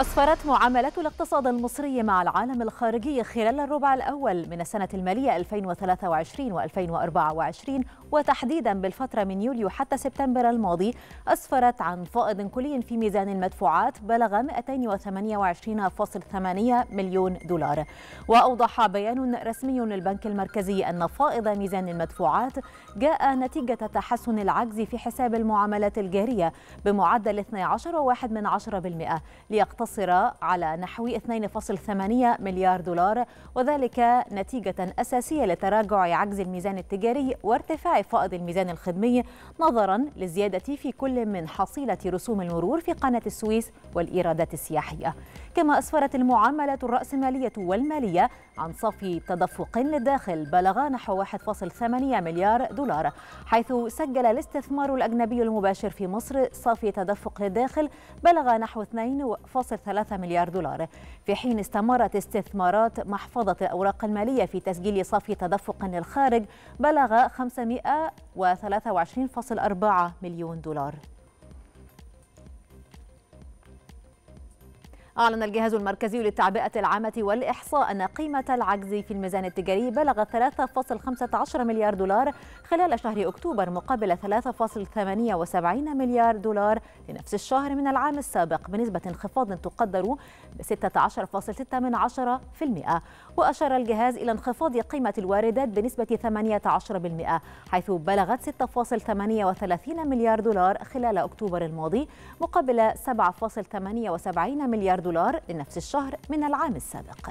أسفرت معاملات الاقتصاد المصري مع العالم الخارجي خلال الربع الأول من السنة المالية 2023 و2024 وتحديدا بالفترة من يوليو حتى سبتمبر الماضي. أسفرت عن فائض كلي في ميزان المدفوعات بلغ 228.8 مليون دولار. وأوضح بيان رسمي للبنك المركزي أن فائض ميزان المدفوعات جاء نتيجة تحسن العجز في حساب المعاملات الجارية بمعدل 12.1% ليقتصر على نحو 2.8 مليار دولار وذلك نتيجة أساسية لتراجع عجز الميزان التجاري وارتفاع فائض الميزان الخدمي نظرا للزيادة في كل من حصيلة رسوم المرور في قناة السويس والإيرادات السياحية. كما أسفرت المعاملات الرأسمالية والمالية عن صافي تدفق للداخل بلغ نحو 1.8 مليار دولار حيث سجل الاستثمار الأجنبي المباشر في مصر صافي تدفق للداخل بلغ نحو 2.3 مليار دولار. في حين استمرت استثمارات محفظة الأوراق المالية في تسجيل صافي تدفق للخارج بلغ 523.4 مليون دولار. أعلن الجهاز المركزي للتعبئة العامة والإحصاء أن قيمة العجز في الميزان التجاري بلغ 3.15 مليار دولار خلال شهر أكتوبر مقابل 3.78 مليار دولار لنفس الشهر من العام السابق بنسبة انخفاض تقدر ب 16.6% وأشار الجهاز إلى انخفاض قيمة الواردات بنسبة 18% حيث بلغت 6.38 مليار دولار خلال أكتوبر الماضي مقابل 7.78 مليار دولار لنفس الشهر من العام السابق.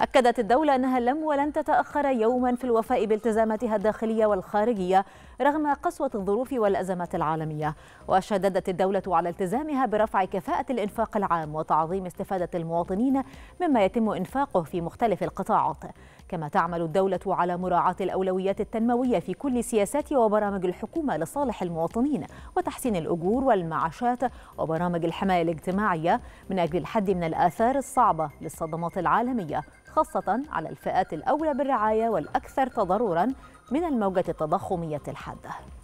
أكدت الدولة أنها لم ولن تتأخر يوما في الوفاء بالتزاماتها الداخلية والخارجية رغم قسوة الظروف والأزمات العالمية. وشددت الدولة على التزامها برفع كفاءة الإنفاق العام وتعظيم استفادة المواطنين مما يتم إنفاقه في مختلف القطاعات. كما تعمل الدولة على مراعاة الأولويات التنموية في كل سياسات وبرامج الحكومة لصالح المواطنين وتحسين الأجور والمعاشات وبرامج الحماية الاجتماعية من أجل الحد من الآثار الصعبة للصدمات العالمية خاصة على الفئات الأولى بالرعاية والأكثر تضرراً من الموجة التضخمية الحادة.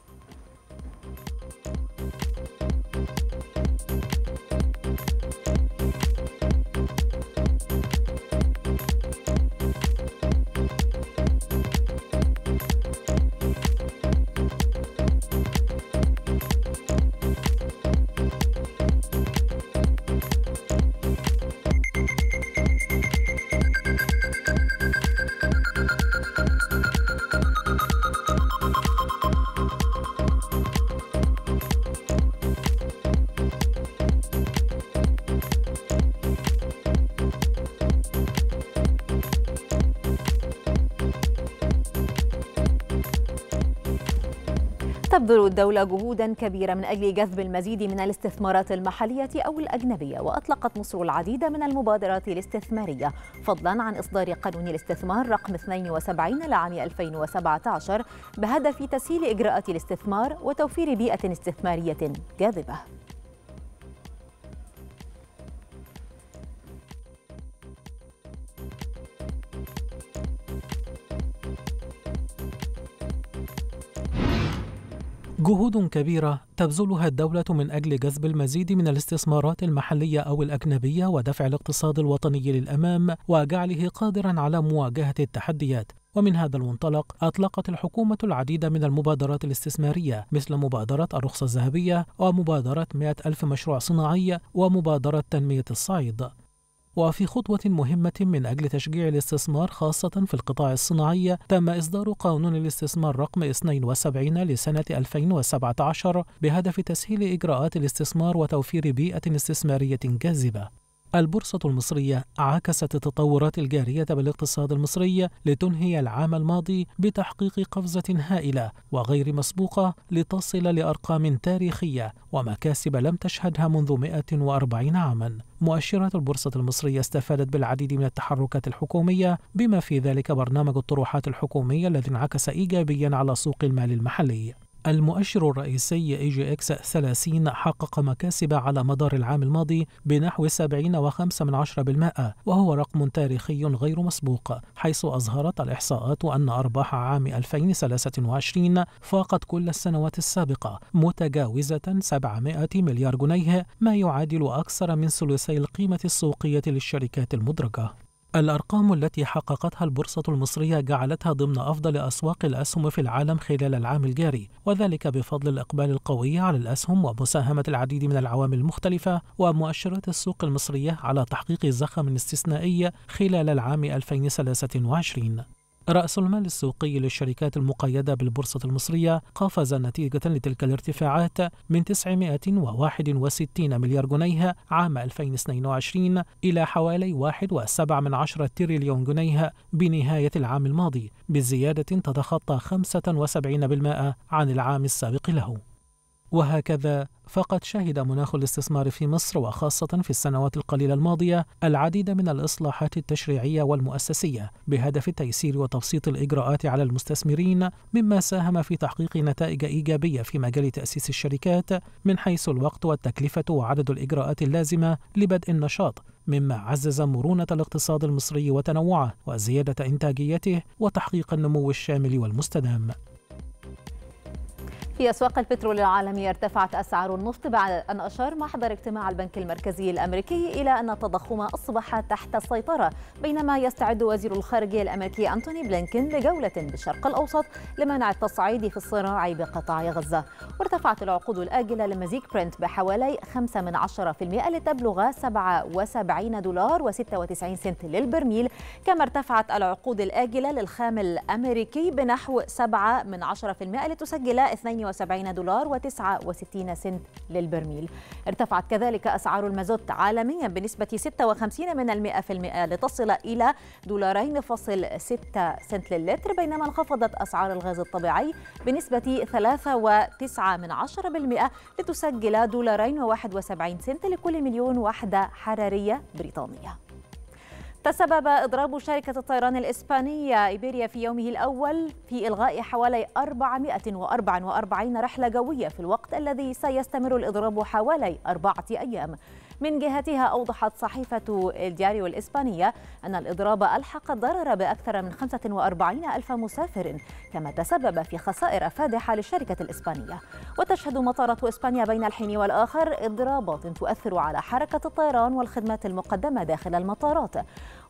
تبذل الدولة جهودا كبيرة من أجل جذب المزيد من الاستثمارات المحلية أو الأجنبية وأطلقت مصر العديد من المبادرات الاستثمارية فضلا عن إصدار قانون الاستثمار رقم 72 لعام 2017 بهدف تسهيل إجراءات الاستثمار وتوفير بيئة استثمارية جاذبة. جهود كبيرة تبذلها الدولة من أجل جذب المزيد من الاستثمارات المحلية أو الأجنبية ودفع الاقتصاد الوطني للأمام وجعله قادرا على مواجهة التحديات. ومن هذا المنطلق أطلقت الحكومة العديد من المبادرات الاستثمارية مثل مبادرة الرخصة الذهبية ومبادرة 100 ألف مشروع صناعي ومبادرة تنمية الصعيد. وفي خطوة مهمة من أجل تشجيع الاستثمار خاصة في القطاع الصناعي تم إصدار قانون الاستثمار رقم 72 لسنة 2017 بهدف تسهيل إجراءات الاستثمار وتوفير بيئة استثمارية جاذبة. البورصة المصرية عكست التطورات الجارية بالاقتصاد المصري لتنهي العام الماضي بتحقيق قفزة هائلة وغير مسبوقة لتصل لأرقام تاريخية ومكاسب لم تشهدها منذ 140 عاما. مؤشرات البورصة المصرية استفادت بالعديد من التحركات الحكومية بما في ذلك برنامج الطروحات الحكومية الذي انعكس إيجابيا على سوق المال المحلي. المؤشر الرئيسي EGX 30 حقق مكاسب على مدار العام الماضي بنحو 70.5% وهو رقم تاريخي غير مسبوق حيث أظهرت الإحصاءات أن أرباح عام 2023 فاقت كل السنوات السابقة متجاوزة 700 مليار جنيه ما يعادل أكثر من ثلثي القيمة السوقية للشركات المدرجة الأرقام التي حققتها البورصة المصرية جعلتها ضمن أفضل أسواق الأسهم في العالم خلال العام الجاري، وذلك بفضل الإقبال القوي على الأسهم ومساهمة العديد من العوامل المختلفة ومؤشرات السوق المصرية على تحقيق زخم استثنائي خلال العام 2023. رأس المال السوقي للشركات المقيدة بالبورصة المصرية قفز نتيجة لتلك الارتفاعات من 961 مليار جنيه عام 2022 إلى حوالي 1.7 تريليون جنيه بنهاية العام الماضي بزيادة تتخطى 75% عن العام السابق له. وهكذا فقد شهد مناخ الاستثمار في مصر وخاصة في السنوات القليلة الماضية العديد من الإصلاحات التشريعية والمؤسسية بهدف تيسير وتبسيط الإجراءات على المستثمرين مما ساهم في تحقيق نتائج إيجابية في مجال تأسيس الشركات من حيث الوقت والتكلفة وعدد الإجراءات اللازمة لبدء النشاط مما عزز مرونة الاقتصاد المصري وتنوعه وزيادة إنتاجيته وتحقيق النمو الشامل والمستدام. في أسواق البترول العالمية ارتفعت أسعار النفط بعد أن أشار محضر اجتماع البنك المركزي الأمريكي إلى أن التضخم أصبح تحت السيطرة بينما يستعد وزير الخارجية الأمريكي أنتوني بلينكين لجولة بالشرق الأوسط لمنع التصعيد في الصراع بقطاع غزة. وارتفعت العقود الآجلة لمزيك برنت بحوالي 5 من 10% لتبلغ 77 دولار و96 سنت للبرميل كما ارتفعت العقود الآجلة للخام الأمريكي بنحو 7 من 10% لتسجل 2 72 دولار و69 سنت للبرميل. ارتفعت كذلك أسعار المازوت عالميا بنسبة 56 من المئة في المئة لتصل إلى دولارين فاصل 6 سنت للتر بينما انخفضت أسعار الغاز الطبيعي بنسبة 3.9 من عشرة بالمئة لتسجل دولارين و71 سنت لكل مليون وحدة حرارية بريطانية. تسبب إضراب شركة الطيران الإسبانية إيبيريا في يومه الأول في إلغاء حوالي 444 رحلة جوية في الوقت الذي سيستمر الإضراب حوالي أربعة أيام. من جهتها أوضحت صحيفة الدياريو الإسبانية أن الإضراب ألحق الضرر بأكثر من 45 ألف مسافر كما تسبب في خسائر فادحة للشركة الإسبانية. وتشهد مطارات إسبانيا بين الحين والآخر إضرابات تؤثر على حركة الطيران والخدمات المقدمة داخل المطارات.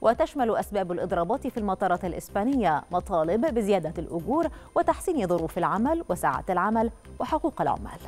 وتشمل أسباب الإضرابات في المطارات الإسبانية مطالب بزيادة الأجور وتحسين ظروف العمل وساعات العمل وحقوق العمال.